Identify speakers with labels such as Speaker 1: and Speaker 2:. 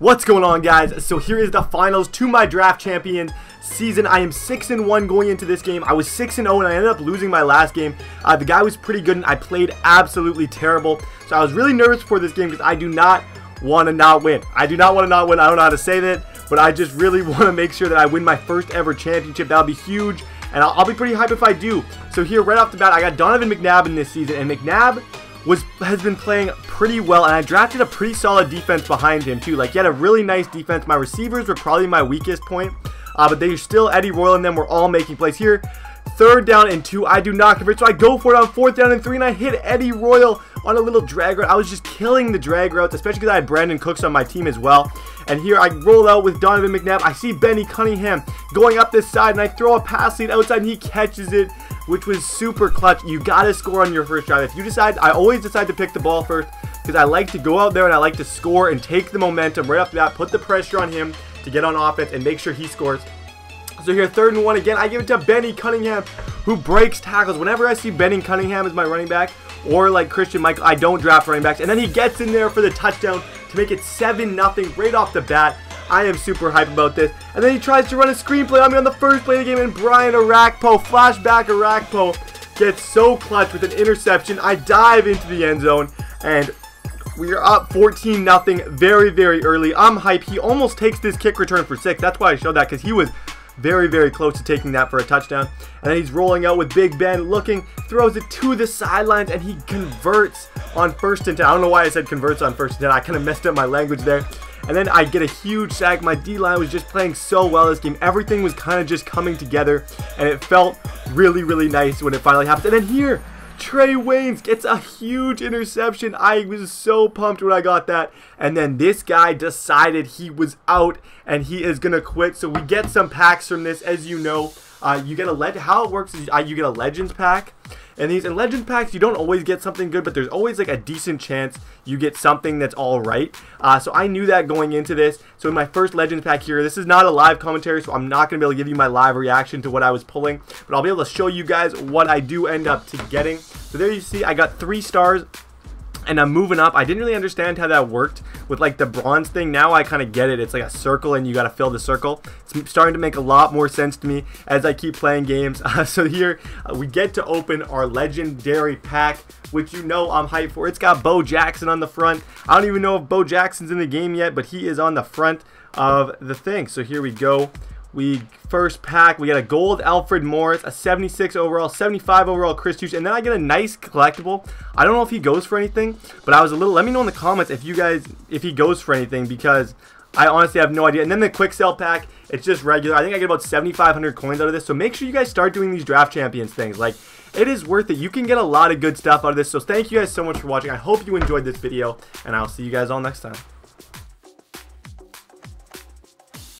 Speaker 1: What's going on guys? So here is the finals to my draft champions season. I am 6 and 1 going into this game. I was 6 and 0 and I ended up losing my last game. Uh, the guy was pretty good and I played absolutely terrible. So I was really nervous for this game because I do not want to not win. I do not want to not win. I don't know how to say that, but I just really want to make sure that I win my first ever championship. That would be huge and I'll, I'll be pretty hyped if I do. So here right off the bat, I got Donovan McNabb in this season and McNabb was has been playing pretty well, and I drafted a pretty solid defense behind him too. Like he had a really nice defense. My receivers were probably my weakest point, uh, but they still Eddie Royal and them were all making plays here. Third down and two, I do not convert, so I go for it on fourth down and three, and I hit Eddie Royal on a little drag route. I was just killing the drag routes, especially because I had Brandin Cooks on my team as well. And here I roll out with Donovan McNabb. I see Benny Cunningham going up this side, and I throw a pass lead outside, and he catches it which was super clutch. You got to score on your first drive. If you decide, I always decide to pick the ball first because I like to go out there and I like to score and take the momentum right off the bat, put the pressure on him to get on offense and make sure he scores. So here, third and one again, I give it to Benny Cunningham, who breaks tackles. Whenever I see Benny Cunningham as my running back, or like Christine Michael, I don't draft running backs. And then he gets in there for the touchdown to make it 7-0 right off the bat. I am super hype about this. And then he tries to run a screenplay on me on the first play of the game, and Brian Orakpo, flashback Orakpo, gets so clutch with an interception. I dive into the end zone, and we are up 14 nothing very, very early. I'm hype. He almost takes this kick return for six. That's why I showed that, because he was very, very close to taking that for a touchdown. And then he's rolling out with Big Ben, looking, throws it to the sidelines, and he converts on first and 10. I don't know why I said converts on first and 10. I kind of messed up my language there. And then I get a huge sack. My D-line was just playing so well this game. Everything was kind of just coming together. And it felt really, really nice when it finally happened. And then here, Trae Waynes gets a huge interception. I was so pumped when I got that. And then this guy decided he was out and he is going to quit. So we get some packs from this, as you know. Uh, you get a leg. How it works is uh, you get a Legends pack. And these in Legends packs, you don't always get something good, but there's always like a decent chance you get something that's all right. Uh, so I knew that going into this. So in my first Legends pack here, this is not a live commentary, so I'm not going to be able to give you my live reaction to what I was pulling. But I'll be able to show you guys what I do end up to getting. So there you see, I got three stars and I'm moving up. I didn't really understand how that worked with like the bronze thing. Now I kind of get it. It's like a circle and you got to fill the circle. It's starting to make a lot more sense to me as I keep playing games. Uh, so here uh, we get to open our legendary pack, which you know I'm hyped for. It's got Bo Jackson on the front. I don't even know if Bo Jackson's in the game yet, but he is on the front of the thing. So here we go. We first pack, we got a gold Alfred Morris, a 76 overall, 75 overall Chris Juice, and then I get a nice collectible. I don't know if he goes for anything, but I was a little, let me know in the comments if you guys, if he goes for anything, because I honestly have no idea. And then the quick sell pack, it's just regular. I think I get about 7,500 coins out of this, so make sure you guys start doing these draft champions things. Like, it is worth it. You can get a lot of good stuff out of this, so thank you guys so much for watching. I hope you enjoyed this video, and I'll see you guys all next time.